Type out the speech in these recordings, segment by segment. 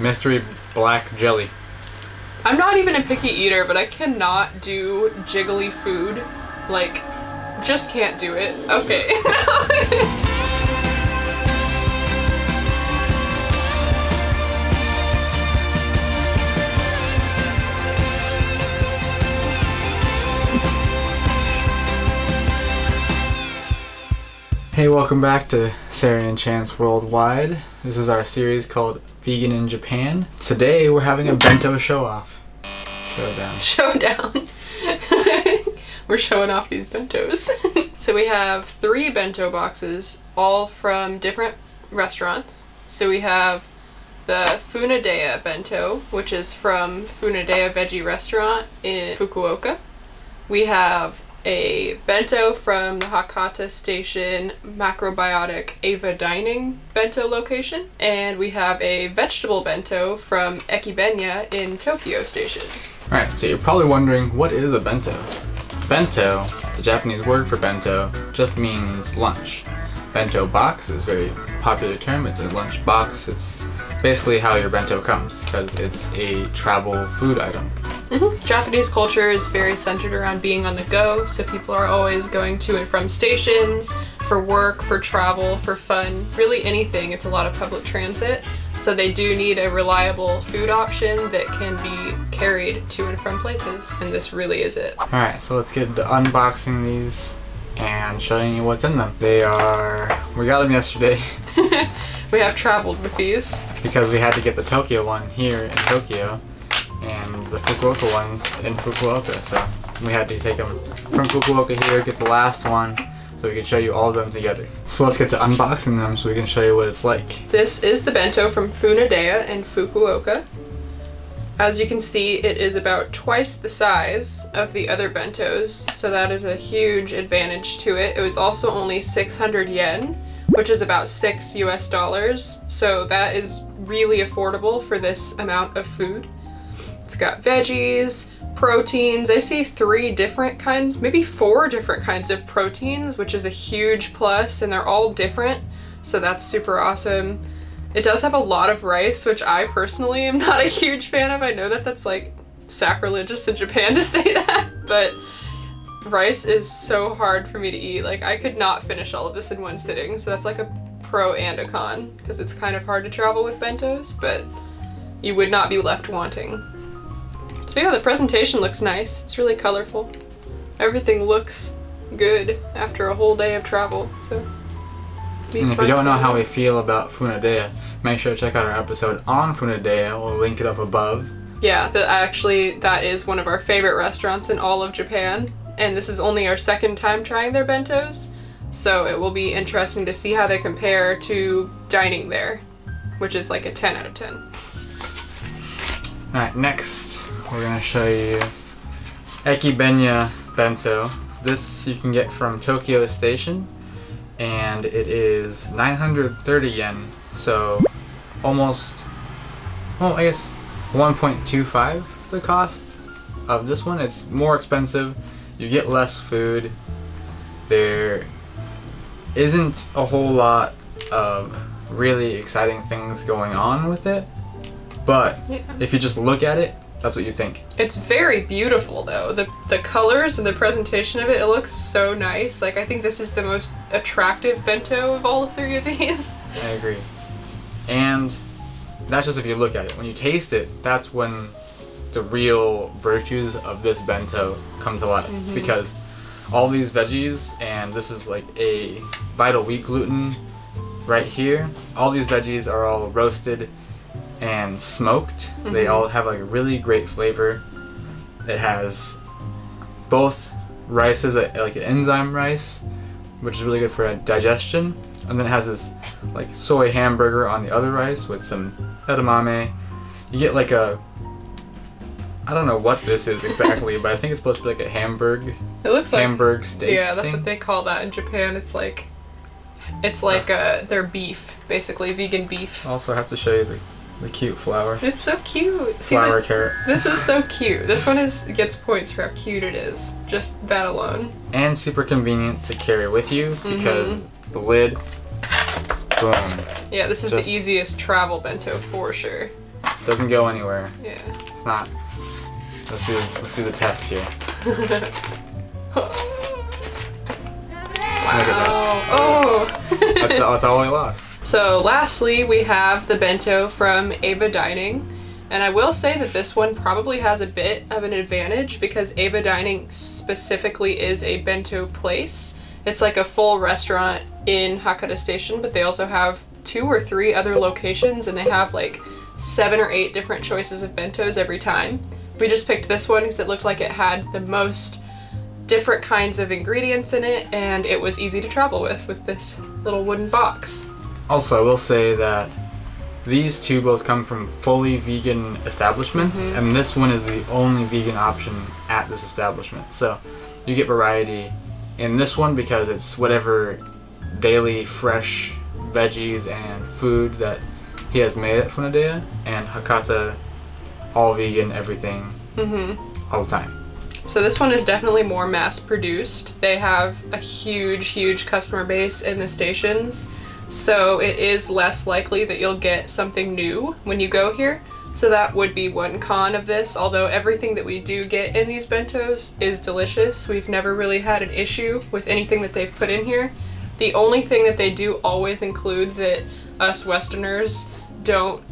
mystery black jelly. I'm not even a picky eater, but I cannot do jiggly food. Like, just can't do it. Okay. Hey, welcome back to Sarah and Chance Worldwide. This is our series called Vegan in Japan. Today we're having a bento show off. Showdown. Showdown. We're showing off these bentos. so we have three bento boxes, all from different restaurants. So we have the Funadeya bento, which is from Funadeya Veggie Restaurant in Fukuoka. We have a bento from the Hakata Station Macrobiotic Evah Dining bento location. And we have a vegetable bento from Ekibenya in Tokyo Station. Alright, so you're probably wondering what is a bento? Bento, the Japanese word for bento, just means lunch. Bento box is a very popular term. It's a lunch box. It's basically how your bento comes because it's a travel food item. Mhm. Japanese culture is very centered around being on the go, so people are always going to and from stations for work, for travel, for fun, really anything. It's a lot of public transit, so they do need a reliable food option that can be carried to and from places, and this really is it. Alright, so let's get into unboxing these and showing you what's in them. They are, we got them yesterday we have traveled with these. because we had to get the Tokyo one here in Tokyo and the Fukuoka ones in Fukuoka. So we had to take them from Fukuoka here, get the last one so we can show you all of them together. So let's get to unboxing them so we can show you what it's like. This is the bento from Funadeya in Fukuoka. As you can see, it is about twice the size of the other bentos, so that is a huge advantage to it. It was also only 600 yen, which is about 6 US dollars, so that is really affordable for this amount of food. It's got veggies, proteins. I see three different kinds, maybe four different kinds of proteins, which is a huge plus, and they're all different, so that's super awesome. It does have a lot of rice, which I personally am not a huge fan of. I know that that's like sacrilegious in Japan to say that, but rice is so hard for me to eat. Like, I could not finish all of this in one sitting, so that's like a pro and a con, because it's kind of hard to travel with bentos, but you would not be left wanting. So yeah, the presentation looks nice. It's really colorful. Everything looks good after a whole day of travel, so. And if you don't know how we feel about Funadeya, make sure to check out our episode on Funadeya. We'll link it up above. Yeah, that actually that is one of our favorite restaurants in all of Japan, and this is only our second time trying their bentos, so it will be interesting to see how they compare to dining there, which is like a 10 out of 10. Alright, next we're gonna show you Ekibenya Bento. This you can get from Tokyo Station, and it is 930 yen, so almost, well, I guess 1.25 the cost of this one. It's more expensive, you get less food, there isn't a whole lot of really exciting things going on with it, but Yeah. if you just look at it, that's what you think. It's very beautiful though. The the colors and the presentation of it, it looks so nice. Like I think this is the most attractive bento of all three of these. I agree. And that's just if you look at it. When you taste it, that's when the real virtues of this bento come to life. Because all these veggies, and this is like a vital wheat gluten right here, all these veggies are all roasted and smoked. They Mhm. all have like a really great flavor. It has both rices, uh, like an enzyme rice, which is really good for digestion, and then it has this like soy hamburger on the other rice with some edamame. You get like a I don't know what this is exactly, but I think it's supposed to be like a hamburg It looks like hamburg steak. Yeah, that's thing. what they call that in Japan. It's like it's like uh their beef, basically vegan beef. Also, I have to show you the, the cute flower. It's so cute. See, Flower the- carrot. this is so cute. This one is gets points for how cute it is. Just that alone. And super convenient to carry with you because Mm-hmm. the lid, boom. Yeah, this is Just- the easiest travel bento for sure. Doesn't go anywhere. Yeah. It's not. Let's do let's do the test here. wow. Oh. That's, that's all we lost. So lastly, we have the bento from Evah Dining. And I will say that this one probably has a bit of an advantage because Evah Dining specifically is a bento place. It's like a full restaurant in Hakata Station, but they also have two or three other locations and they have like seven or eight different choices of bentos every time. We just picked this one because it looked like it had the most different kinds of ingredients in it and it was easy to travel with with this little wooden box. Also, I will say that these two both come from fully vegan establishments, Mhm. and this one is the only vegan option at this establishment. So you get variety in this one because it's whatever daily fresh veggies and food that he has made at Funadeya, and Hakata, all vegan, everything, hmm all the time. So this one is definitely more mass produced. They have a huge, huge customer base in the stations. So it is less likely that you'll get something new when you go here. So that would be one con of this, although everything that we do get in these bentos is delicious. We've never really had an issue with anything that they've put in here. The only thing that they do always include that us Westerners don't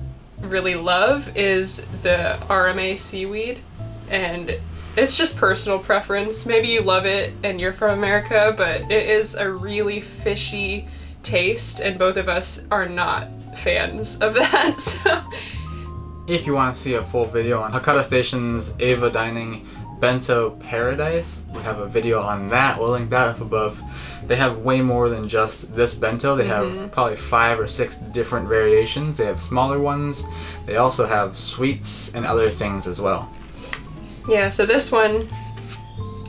really love is the arame seaweed. And it's just personal preference. Maybe you love it and you're from America, but it is a really fishy taste, and both of us are not fans of that. So, If you want to see a full video on Hakata Station's Evah Dining Bento Paradise, we have a video on that. We'll link that up above. They have way more than just this bento. They have mm-hmm. probably five or six different variations. They have smaller ones. They also have sweets and other things as well. yeah, so this one,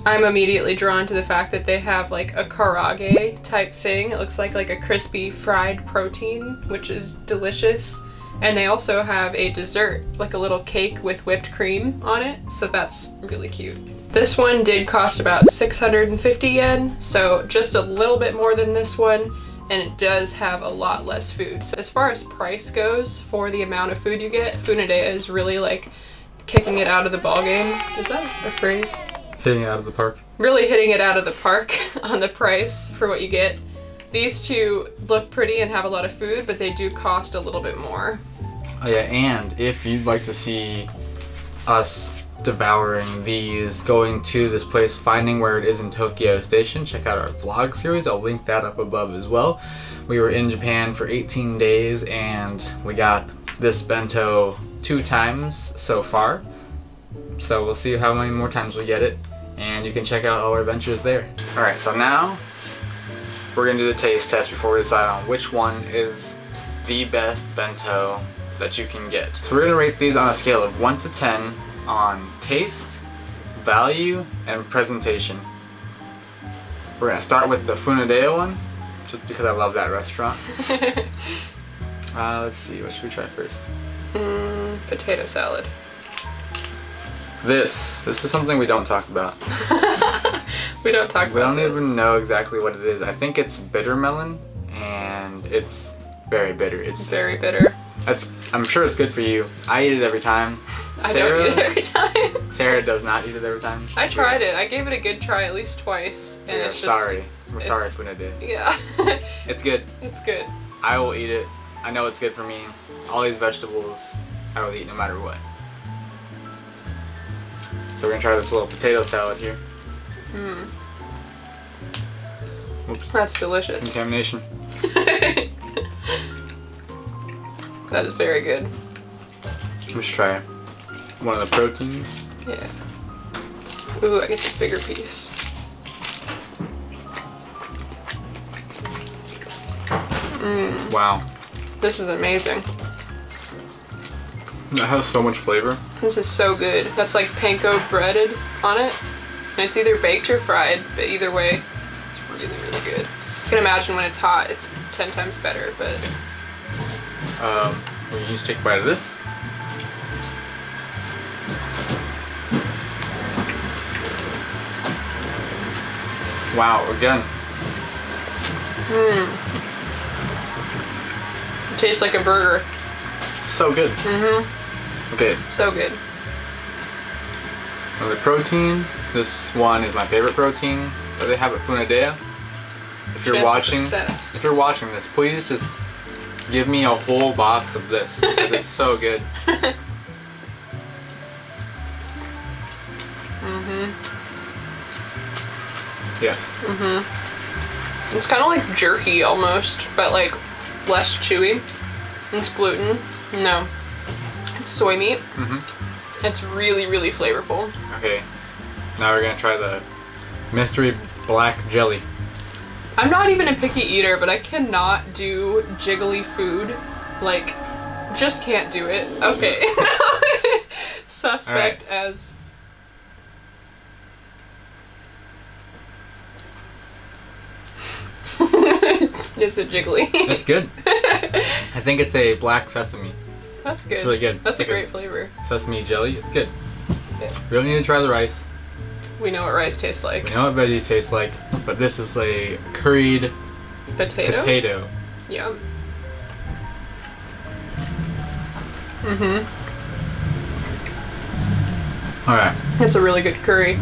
I'm immediately drawn to the fact that they have like a karaage type thing. It looks like like a crispy fried protein, which is delicious. And they also have a dessert, like a little cake with whipped cream on it, so that's really cute. This one did cost about 650 yen, so just a little bit more than this one, and it does have a lot less food. So as far as price goes for the amount of food you get, Funadeya is really like kicking it out of the ballgame. Is that a phrase? Hitting it out of the park. really hitting it out of the park on the price for what you get. These two look pretty and have a lot of food, but they do cost a little bit more. Oh yeah, and if you'd like to see us devouring these, going to this place, finding where it is in Tokyo Station, check out our vlog series. I'll link that up above as well. We were in Japan for 18 days and we got this bento two times so far. So we'll see how many more times we get it and you can check out all our adventures there. Alright, so now we're gonna do the taste test before we decide on which one is the best bento that you can get. So we're gonna rate these on a scale of 1 to 10 on taste, value, and presentation. We're gonna start with the Funadeya one, just because I love that restaurant. Uh, let's see, what should we try first? mm, potato salad. This, this is something we don't talk about. we don't talk We about We don't this. even know exactly what it is. I think it's bitter melon, and it's very bitter. It's Very bitter. That's. I'm sure it's good for you. I eat it every time. I don't eat it every time. Sarah does not eat it every time. I tried it. I gave it a good try at least twice, and We're it's just sorry. We're sorry, Funade. yeah. It's good. it's good. I will eat it. I know it's good for me. All these vegetables, I will eat no matter what. So we're gonna try this little potato salad here. Mm. Oops. That's delicious. Contamination. that is very good. Let's try one of the proteins. Yeah. Ooh, I get the bigger piece. Mm, Wow. this is amazing. That has so much flavor. This is so good. That's like panko breaded on it. And it's either baked or fried, but either way, it's really, really good. You can imagine when it's hot, it's 10 times better, but Um, we can just take a bite of this. Wow, again, it tastes like a burger. so good. Mm-hmm. Okay, So good. Another protein. This one is my favorite protein that they have at Funadeya. If you're Chance watching, if you're watching this, please just give me a whole box of this because it's so good. Mhm. Yes. Mhm. It's kind of like jerky almost, but like less chewy. It's gluten. No. It's soy meat. Mhm. It's really, really flavorful. Okay. Now we're gonna try the mystery black jelly. I'm not even a picky eater, but I cannot do jiggly food. Like, just can't do it. Okay. Suspect as. it's a jiggly? That's good. I think it's a black sesame. That's good. It's really good. That's a It's like great flavor. Sesame jelly. It's good. Yeah. We don't need to try the rice. We know what rice tastes like. We know what veggies taste like, but this is a curried Potato? potato. Yeah. Mm-hmm. All right. It's a really good curry.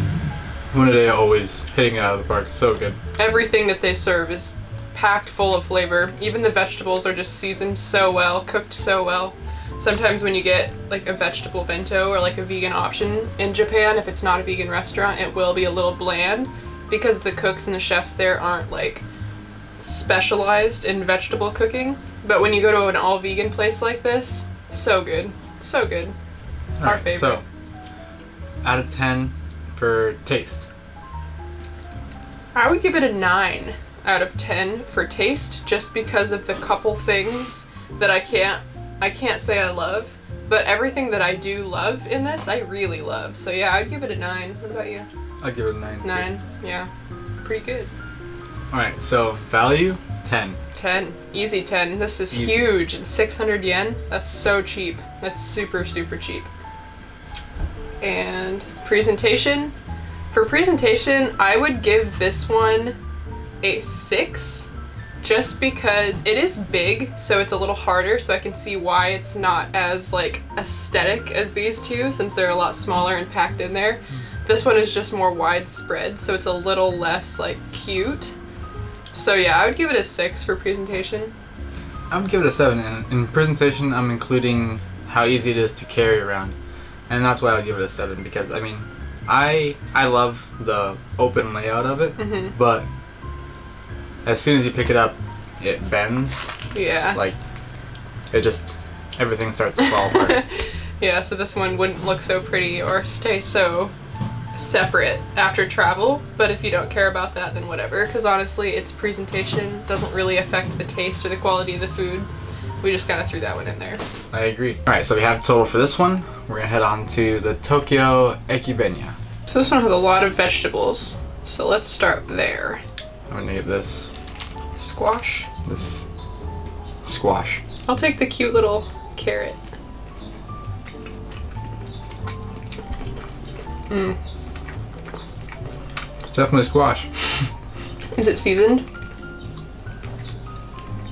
Funadeya always hitting it out of the park. So good. Everything that they serve is packed full of flavor. Even the vegetables are just seasoned so well, cooked so well. Sometimes when you get like a vegetable bento or like a vegan option in Japan, if it's not a vegan restaurant, it will be a little bland because the cooks and the chefs there aren't like specialized in vegetable cooking. But when you go to an all vegan place like this, so good. So good. All Our right, favorite. So, out of 10 for taste. I would give it a 9 out of 10 for taste just because of the couple things that I can't I can't say I love, but everything that I do love in this I really love. So yeah, I'd give it a 9. What about you? I'd give it a 9. too. 9. Yeah. Pretty good. All right, so value 10. 10. Easy 10. This is Easy. huge. And 600 yen. That's so cheap. That's super, super cheap. And presentation. For presentation, I would give this one a 6 just because it is big, so it's a little harder, so I can see why it's not as like aesthetic as these two since they're a lot smaller and packed in there. This one is just more widespread, so it's a little less like cute. So yeah, I would give it a six for presentation. I would give it a 7. And in presentation, I'm including how easy it is to carry around. And that's why I would give it a 7 because, I mean, I I love the open layout of it, Mhm. but as soon as you pick it up, it bends. Yeah. Like, it just, everything starts to fall apart. yeah, so this one wouldn't look so pretty or stay so separate after travel, but if you don't care about that, then whatever, because honestly, its presentation doesn't really affect the taste or the quality of the food. We just kind of threw that one in there. I agree. All right, so we have total for this one. We're gonna head on to the Tokyo Ekibenya. So this one has a lot of vegetables, so let's start there. I'm gonna get this Squash. this squash. I'll take the cute little carrot. Mm. It's definitely squash. Is it seasoned?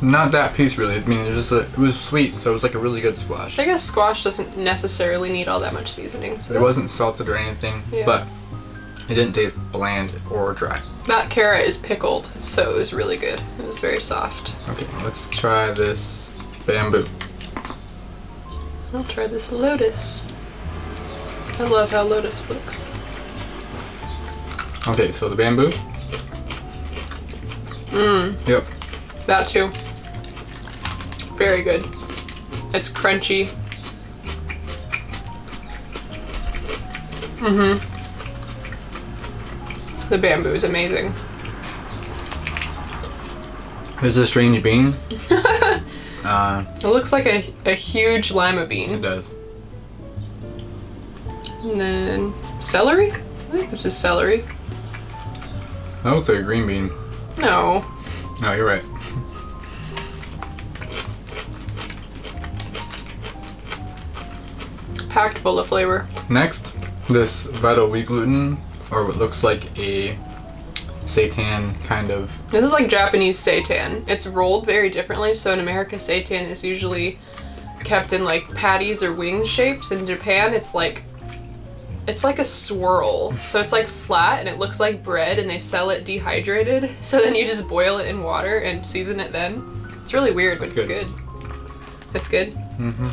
Not that piece really. I mean, it was just a, it was sweet, so it was like a really good squash. I guess squash doesn't necessarily need all that much seasoning. So It wasn't salted or anything, Yeah. but it didn't taste bland or dry. That carrot is pickled, so it was really good. It was very soft. Okay, let's try this bamboo. I'll try this lotus. I love how lotus looks. Okay, so the bamboo. Mmm, Yep. that too. Very good. It's crunchy. Mm-hmm. The bamboo is amazing. This is a strange bean. uh, It looks like a, a huge lima bean. it does. And then celery? I think this is celery. That looks like a green bean. No. No, you're right. Packed full of flavor. Next, this vital wheat gluten, or what looks like a seitan kind of. This is like Japanese seitan. It's rolled very differently. So in America, seitan is usually kept in like patties or wing shapes. In Japan, it's like it's like a swirl. So it's like flat and it looks like bread and they sell it dehydrated. So then you just boil it in water and season it then. It's really weird, but That's it's good. good. It's good. Mm-hmm.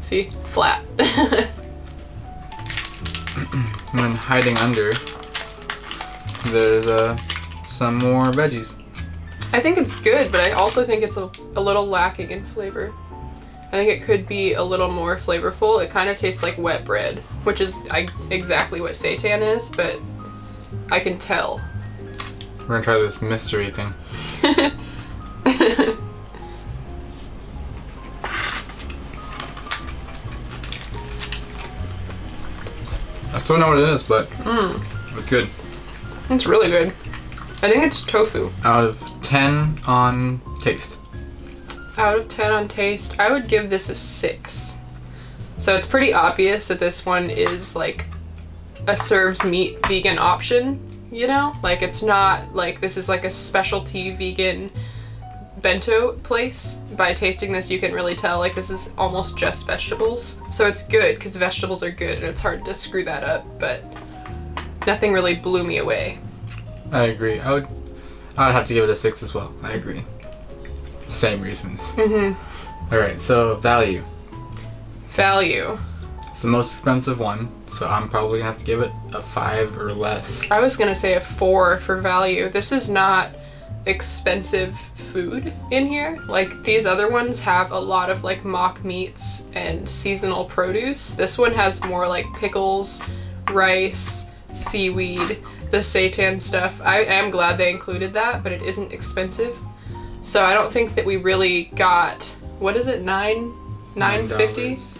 See? Flat. When hiding under, there's uh, some more veggies. I think it's good, but I also think it's a, a little lacking in flavor. I think it could be a little more flavorful. It kind of tastes like wet bread, which is I, exactly what seitan is, but I can tell. We're gonna try this mystery thing. I don't know what it is, but Mm, it's good. it's really good. I think it's tofu. Out of 10 on taste. Out of 10 on taste, I would give this a 6. So it's pretty obvious that this one is like a serves meat vegan option, you know? Like it's not like this is like a specialty vegan bento place. By tasting this, you can really tell like this is almost just vegetables. So it's good because vegetables are good and it's hard to screw that up, but nothing really blew me away. I agree. I would I would have to give it a 6 as well. I agree. Same reasons. Mm-hmm. Alright, so value. Value. It's the most expensive one, so I'm probably gonna have to give it a 5 or less. I was gonna say a four for value. This is not expensive food in here. Like these other ones have a lot of like mock meats and seasonal produce. This one has more like pickles, rice, seaweed, the seitan stuff. I am glad they included that, but it isn't expensive. So I don't think that we really got what is it, nine nine fifty? $9.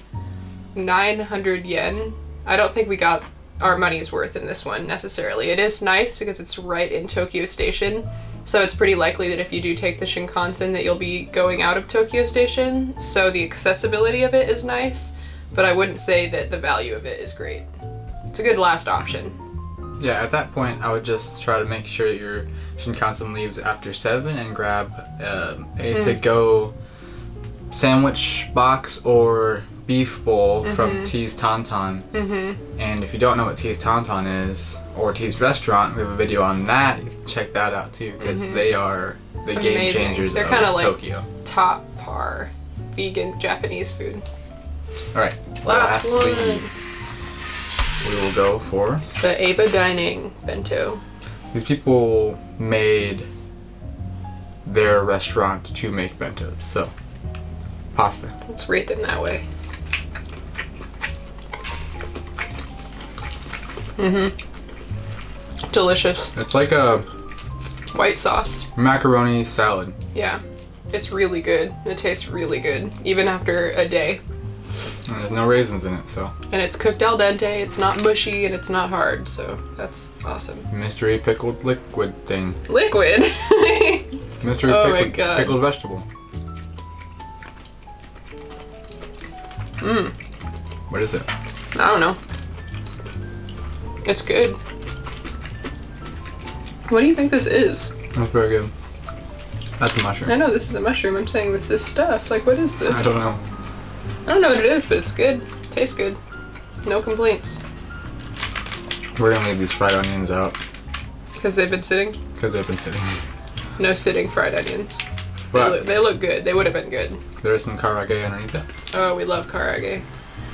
900 yen. I don't think we got our money's worth in this one necessarily. It is nice because it's right in Tokyo Station. So it's pretty likely that if you do take the Shinkansen that you'll be going out of Tokyo Station. So the accessibility of it is nice, but I wouldn't say that the value of it is great. It's a good last option. Yeah, at that point, I would just try to make sure that your Shinkansen leaves after 7 and grab um, a to go sandwich box or beef bowl from T's TanTan. Mm-hmm. And if you don't know what T's TanTan is, or T's Restaurant, we have a video on that. You can check that out too, because Mhm. they are the game changers They're of kinda like- Tokyo. Top par vegan Japanese food. Alright, Last lastly, one. we will go for. The Evah Dining Bento. These people made their restaurant to make bentos. So, pasta. Let's rate them that way. Mm-hmm. Delicious. It's like a White sauce. macaroni salad. Yeah. It's really good. It tastes really good, even after a day. And there's no raisins in it, so And it's cooked al dente, it's not mushy, and it's not hard, so that's awesome. mystery pickled liquid thing. Liquid! Mystery Oh my pickled, God. pickled vegetable. Mmm. What is it? I don't know. It's good. What do you think this is? That's very good. That's a mushroom. I know this is a mushroom. I'm saying with this stuff. Like, what is this? I don't know. I don't know what it is, but it's good. Tastes good. No complaints. We're gonna leave these fried onions out Because they've been sitting. because they've been sitting. No sitting fried onions. They But look, they look good. They would have been good. there's some karaage underneath it. Oh, we love karaage.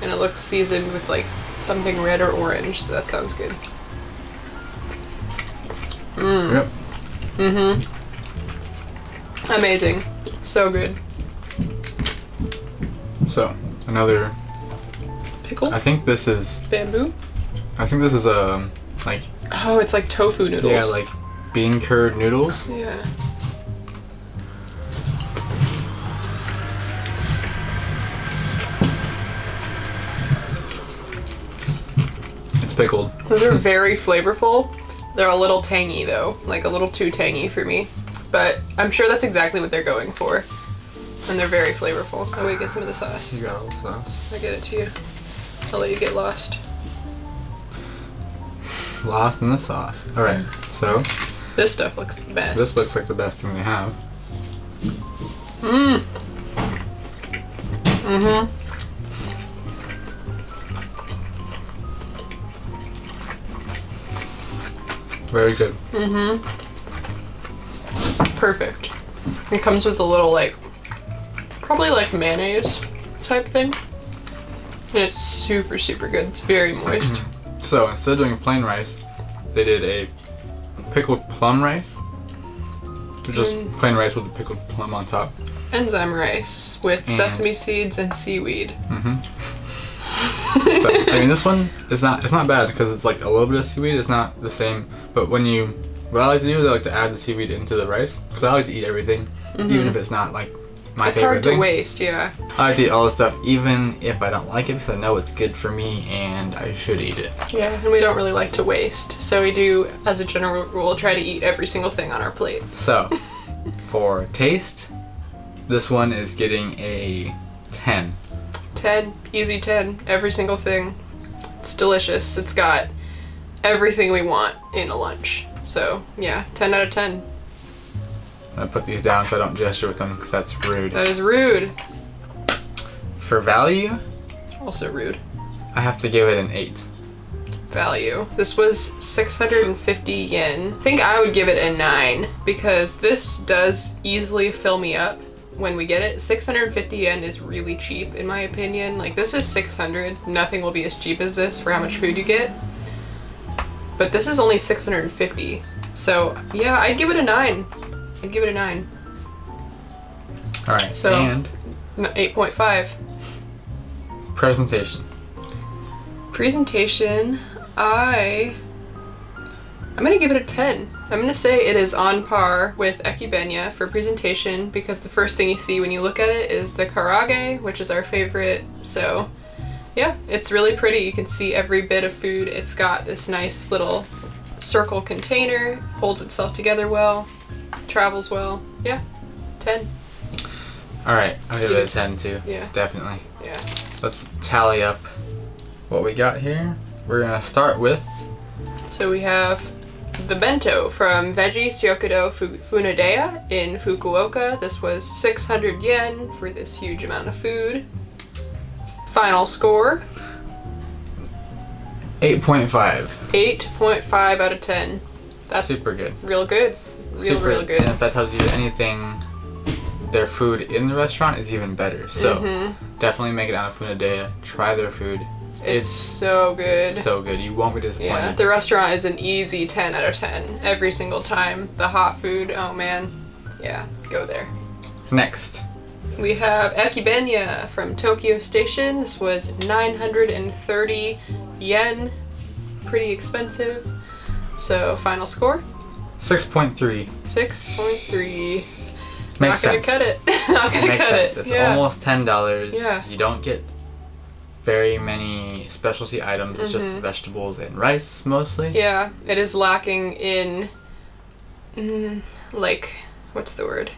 And it looks seasoned with like something red or orange, so that sounds good. Mmm. Yep. Mm-hmm. Amazing. So good. So another. Pickle? I think this is. Bamboo? I think this is a like Oh, it's like tofu noodles. yeah like bean curd noodles. Yeah. Pickled. Those are very flavorful. They're a little tangy though, like a little too tangy for me. But I'm sure that's exactly what they're going for. And they're very flavorful. Oh wait, get some of the sauce. You got all the sauce. I get it to you. I'll let you get lost. Lost in the sauce. All right. So This stuff looks the best. this looks like the best thing we have. Mmm. Mm-hmm. Very good. Mm-hmm. Perfect. It comes with a little like, probably like mayonnaise type thing. And it's super, super good. It's very moist. So instead of doing plain rice, they did a pickled plum rice. Just Mm. plain rice with a pickled plum on top. Enzyme rice with Mm. sesame seeds and seaweed. hmm so, I mean, this one is not it's not bad because it's like a little bit of seaweed. It's not the same, but when you what I like to do is I like to add the seaweed into the rice because I like to eat everything, mm-hmm. even if it's not like my it's favorite hard to waste, yeah. I like to eat all the stuff, even if I don't like it, because I know it's good for me and I should eat it. Yeah, and we don't really like to waste. So we do, as a general rule, try to eat every single thing on our plate. So, for taste, this one is getting a 10. 10, easy 10, every single thing. It's delicious. It's got everything we want in a lunch. So, yeah, 10 out of 10. I'm gonna put these down so I don't gesture with them because that's rude. That is rude. For value, Also rude. I have to give it an 8. Value. This was 650 yen. I think I would give it a 9 because this does easily fill me up when we get it. 650 yen is really cheap in my opinion. Like this is 600. Nothing will be as cheap as this for how much food you get. But this is only 650. So yeah, I'd give it a 9. I'd give it a 9. Alright, So- and 8.5. presentation. Presentation, I I'm gonna give it a 10. I'm gonna say it is on par with Ekibenya for presentation because the first thing you see when you look at it is the karaage, which is our favorite. So yeah, it's really pretty. You can see every bit of food. It's got this nice little circle container, holds itself together well, travels well. Yeah, 10. Alright, I'll give it a 10 too. Yeah. Definitely. Yeah. Let's tally up what we got here. We're gonna start with So we have the bento from Veggie Syokudo Fu- Funadeya in Fukuoka. This was 600 yen for this huge amount of food. Final score 8.5. 8.5 out of 10. That's Super good. real good. Real, Super, real And good. if that tells you anything, their food in the restaurant is even better. So Mhm. definitely make it out of Funadeya. Try their food. It's, It's so good. so good. You won't be disappointed. yeah, the restaurant is an easy 10 out of 10 every single time. The hot food, oh man. Yeah, go there. Next, We have Ekibenya from Tokyo Station. This was 930 yen. Pretty expensive. So, final score 6.3 6.3. makes Not gonna sense. cut it. Not gonna makes cut sense. it. It's yeah. almost ten dollars. Yeah. You don't get very many specialty items. It's just Mhm. vegetables and rice mostly. Yeah, it is lacking in. Mm, like, what's the word?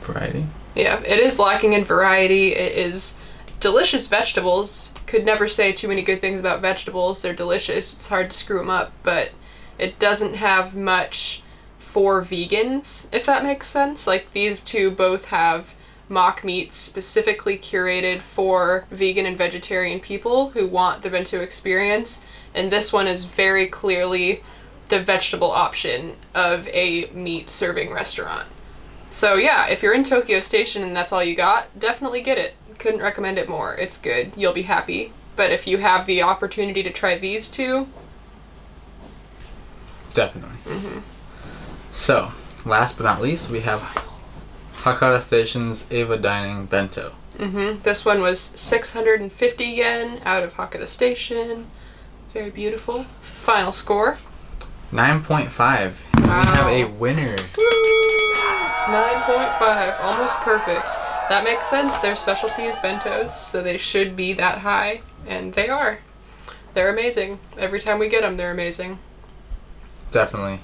Variety. Yeah, it is lacking in variety. It is delicious vegetables. Could never say too many good things about vegetables. They're delicious. It's hard to screw them up, but it doesn't have much for vegans, if that makes sense. Like these two both have mock meats specifically curated for vegan and vegetarian people who want the bento experience, and this one is very clearly the vegetable option of a meat serving restaurant. So yeah, if you're in Tokyo Station and that's all you got, definitely get it. Couldn't recommend it more. It's good. You'll be happy. But if you have the opportunity to try these two, Definitely. Mm-hmm. So, last but not least, we have Hakata Station's Evah Dining Bento. hmm this one was 650 yen out of Hakata Station. Very beautiful. Final score 9.5. And We have a Wow. winner. 9.5, almost perfect. That makes sense. Their specialty is bentos, so they should be that high, and they are. They're amazing. Every time we get them, they're amazing. Definitely.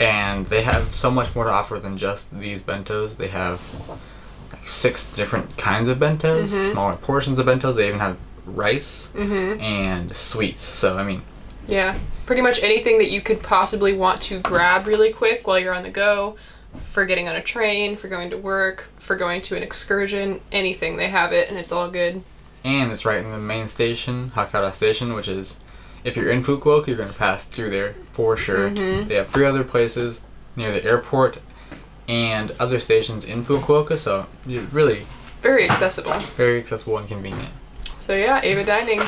And they have so much more to offer than just these bentos. They have like six different kinds of bentos, Mhm. smaller portions of bentos. They even have rice Mm-hmm. and sweets. So, I mean, Yeah, pretty much anything that you could possibly want to grab really quick while you're on the go. for getting on a train, for going to work, for going to an excursion, anything. They have it and it's all good. And it's right in the main station, Hakata Station, which is if you're in Fukuoka, you're going to pass through there for sure. Mhm. They have three other places near the airport and other stations in Fukuoka, so you're really Very accessible. very accessible and convenient. So yeah, Evah Dining,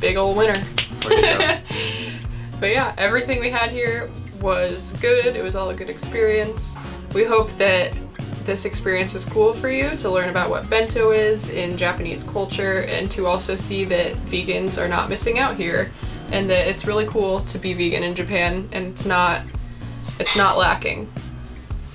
big old winner. Way to go. but yeah, everything we had here was good. It was all a good experience. We hope that this experience was cool for you to learn about what bento is in Japanese culture and to also see that vegans are not missing out here and that it's really cool to be vegan in Japan and it's not it's not lacking.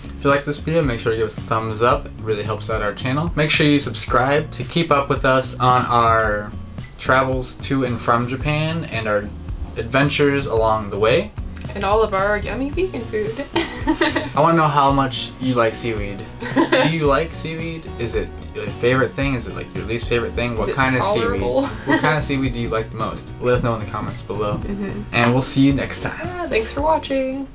If you like this video, make sure to give us a thumbs up. It really helps out our channel. Make sure you subscribe to keep up with us on our travels to and from Japan and our adventures along the way. And all of our yummy vegan food. I want to know how much you like seaweed. Do you like seaweed? Is it your favorite thing? Is it like your least favorite thing? What it kind of seaweed? What kind of seaweed do you like the most? Let us know in the comments below. Mhm. And we'll see you next time. Ah, thanks for watching.